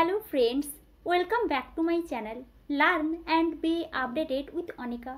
Hello friends welcome back to my channel learn and be updated with Anika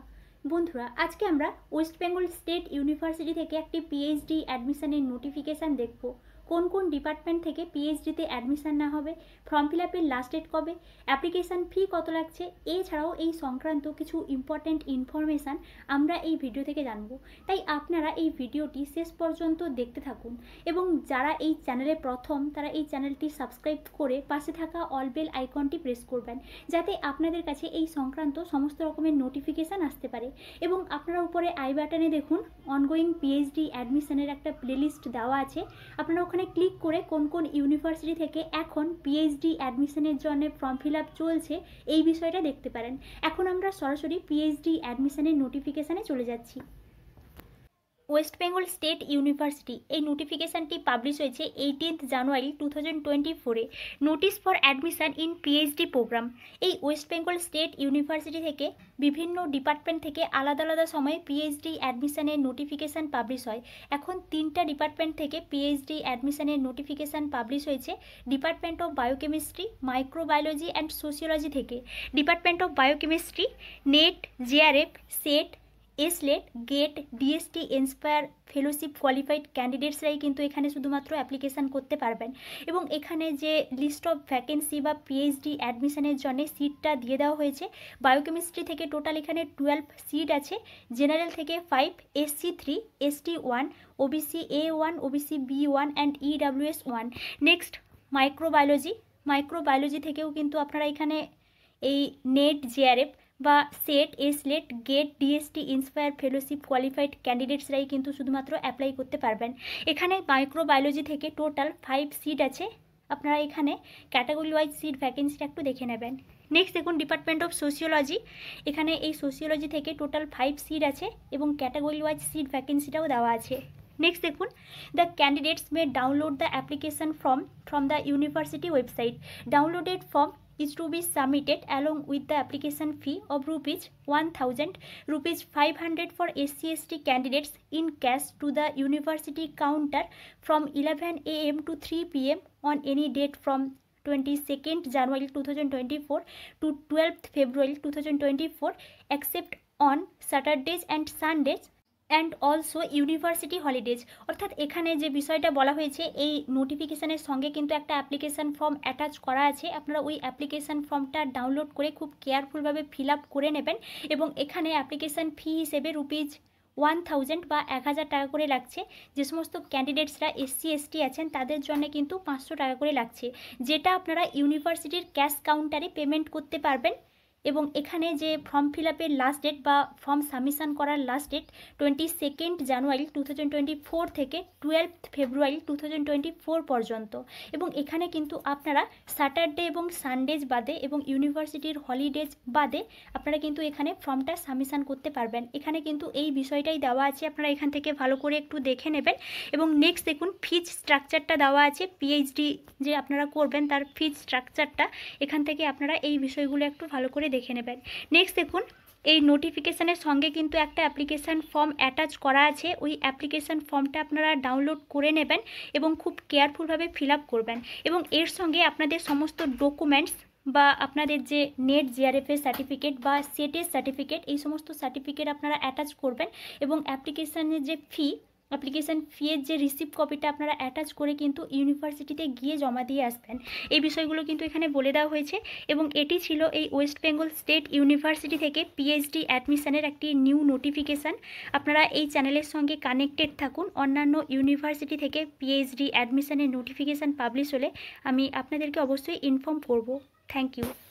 বন্ধুরা, আজকে আমরা West Bengal state university থেকে একটি PhD অ্যাডমিশনের নোটিফিকেশান দেখব। কোন কোন ডিপার্টমেন্ট থেকে পিএইচডিতে অ্যাডমিশান না হবে, ফর্ম ফিল আপের লাস্ট ডেট কবে অ্যাপ্লিকেশান ফি কত লাগছে, এছাড়াও এই সংক্রান্ত কিছু ইম্পর্ট্যান্ট ইনফরমেশান আমরা এই ভিডিও থেকে জানব। তাই আপনারা এই ভিডিওটি শেষ পর্যন্ত দেখতে থাকুন এবং যারা এই চ্যানেলে প্রথম, তারা এই চ্যানেলটি সাবস্ক্রাইব করে পাশে থাকা অল বেল আইকনটি প্রেস করবেন, যাতে আপনাদের কাছে এই সংক্রান্ত সমস্ত রকমের নোটিফিকেশান আসতে পারে এবং আপনারা উপরে আই বাটনে দেখুন অনগোয়িং পিএইচডি অ্যাডমিশনের একটা প্লেলিস্ট দেওয়া আছে, আপনারা ওখানে ক্লিক করে কোন কোন ইউনিভার্সিটি থেকে এখন পিএইচডি অ্যাডমিশনের জন্য ফর্ম ফিল আপ চলছে, এই বিষয়টা দেখতে পারেন। এখন আমরা সরাসরি পিএইচডি অ্যাডমিশনের নোটিফিকেশানে চলে যাচ্ছি। ওয়েস্ট বেঙ্গল স্টেট ইউনিভার্সিটি এই নোটিফিকেশানটি পাবলিশ হয়েছে eighteenth January two thousand twenty ফোরে notice for admission in PhD programme এই ওয়েস্ট বেঙ্গল স্টেট ইউনিভার্সিটি থেকে বিভিন্ন ডিপার্টমেন্ট থেকে আলাদা আলাদা সময়ে পিএইচডি অ্যাডমিশানের নোটিফিকেশান পাবলিশ হয়। এখন তিনটা ডিপার্টমেন্ট থেকে পিএইচডি অ্যাডমিশানের নোটিফিকেশান পাবলিশ হয়েছে। Department of biochemistry microbiology and sociology থেকে। Department of biochemistry NET JRF SET SLET GATE DST INSPIRE fellowship qualified ক্যান্ডিডেটসরাই কিন্তু এখানে শুধুমাত্র অ্যাপ্লিকেশান করতে পারবেন। এবং এখানে যে লিস্ট অফ ভ্যাকেন্সি বা পিএইচডি অ্যাডমিশনের জন্য সিটটা দিয়ে দেওয়া হয়েছে বায়োকেমিস্ট্রি থেকে টোটাল এখানে টুয়েলভ সিট আছে। জেনারেল থেকে five SC three ST one OBC A one OBC B one and EWS one next microbiology microbiology থেকেও কিন্তু আপনারা এখানে এই নেট জেআরএফ বা SET SLET GATE DST INSPIRE fellowship qualified ক্যান্ডিডেটসরাই কিন্তু শুধুমাত্র অ্যাপ্লাই করতে পারবেন। এখানে মাইক্রোবায়োলজি থেকে টোটাল ফাইভ সিট আছে। আপনারা এখানে ক্যাটাগরি ওয়াইজ সিট ভ্যাকেন্সিটা একটু দেখে নেবেন। নেক্সট দেখুন ডিপার্টমেন্ট অফ সোশিওলজি এখানে এই সোশিওলজি থেকে টোটাল ফাইভ সিট আছে এবং ক্যাটাগরি ওয়াইজ সিট ভ্যাকেন্সিটাও দেওয়া আছে। নেক্সট দেখুন the candidates may download the application form from the university website downloaded form is to be submitted along with the application fee of rupees 1000 rupees 500 for SC/ST candidates in cash to the university counter from 11 am to 3 pm on any date from 22nd January 2024 to 12th February 2024 except on Saturdays and Sundays and also university holidays অর্থাৎ এখানে যে বিষয়টা বলা হয়েছে, এই নোটিফিকেশানের সঙ্গে কিন্তু একটা অ্যাপ্লিকেশান ফর্ম অ্যাটাচ করা আছে। আপনারা ওই অ্যাপ্লিকেশান ফর্মটা ডাউনলোড করে খুব কেয়ারফুলভাবে ফিল আপ করে নেবেন এবং এখানে অ্যাপ্লিকেশান ফি হিসেবে রুপিজ ওয়ান থাউজেন্ড বা এক হাজার টাকা করে লাগছে। যে সমস্ত ক্যান্ডিডেটসরা এসসি এসটি আছেন, তাদের জন্য কিন্তু পাঁচশো টাকা করে লাগছে। যেটা আপনারা ইউনিভার্সিটির ক্যাশ কাউন্টারে পেমেন্ট করতে পারবেন। এবং এখানে যে ফর্ম ফিল আপের লাস্ট ডেট বা ফর্ম সাবমিশন করার last date twenty second January two thousand twenty four থেকে twelve February two thousand twenty four পর্যন্ত। এবং এখানে কিন্তু আপনারা স্যাটারডে এবং সানডেজ বাদে এবং ইউনিভার্সিটির হলিডেজ বাদে আপনারা কিন্তু এখানে ফর্মটা সাবমিশন করতে পারবেন। এখানে কিন্তু এই বিষয়টাই দেওয়া আছে, আপনারা এখান থেকে ভালো করে একটু দেখে নেবেন। এবং নেক্সট দেখুন ফিজ স্ট্রাকচারটা দেওয়া আছে পিএইচডি যে আপনারা করবেন তার ফিজ স্ট্রাকচারটা এখান থেকে আপনারা এই বিষয়গুলো একটু ভালো করে দেখে নেবেন। নেক্সট দেখুন, এই নোটিফিকেশানের সঙ্গে কিন্তু একটা অ্যাপ্লিকেশান ফর্ম অ্যাটাচ করা আছে। ওই অ্যাপ্লিকেশান ফর্মটা আপনারা ডাউনলোড করে নেবেন এবং খুব কেয়ারফুলভাবে ফিল করবেন। এবং এর সঙ্গে আপনাদের সমস্ত ডকুমেন্টস বা আপনাদের যে নেট জিআরএফের সার্টিফিকেট বা সেটের সার্টিফিকেট এই সমস্ত সার্টিফিকেট আপনারা অ্যাটাচ করবেন এবং অ্যাপ্লিকেশানের যে ফি অ্যাপ্লিকেশান ফিয়ের যে রিসিপ্ট কপিটা আপনারা অ্যাটাচ করে কিন্তু ইউনিভার্সিটিতে গিয়ে জমা দিয়ে আসবেন। এই বিষয়গুলো কিন্তু এখানে বলে দেওয়া হয়েছে এবং এটি ছিল এই ওয়েস্ট বেঙ্গল স্টেট ইউনিভার্সিটি থেকে পিএইচডি অ্যাডমিশানের একটি নিউ নোটিফিকেশান আপনারা এই চ্যানেলের সঙ্গে কানেক্টেড থাকুন। অন্যান্য ইউনিভার্সিটি থেকে পিএইচডি অ্যাডমিশানের নোটিফিকেশান পাবলিশ হলে আমি আপনাদেরকে অবশ্যই ইনফর্ম করব। Thank you